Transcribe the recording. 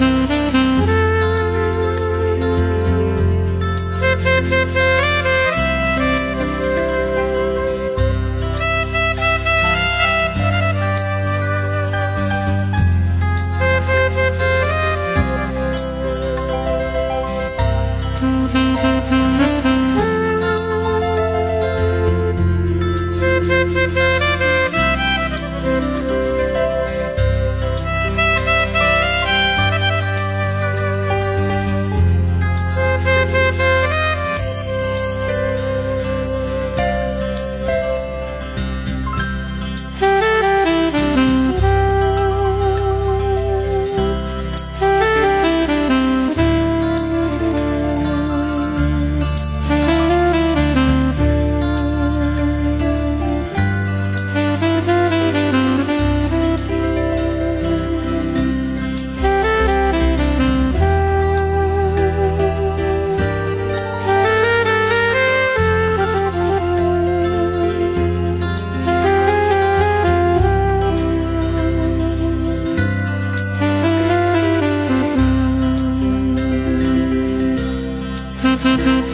Mm-hmm. Mm-hmm.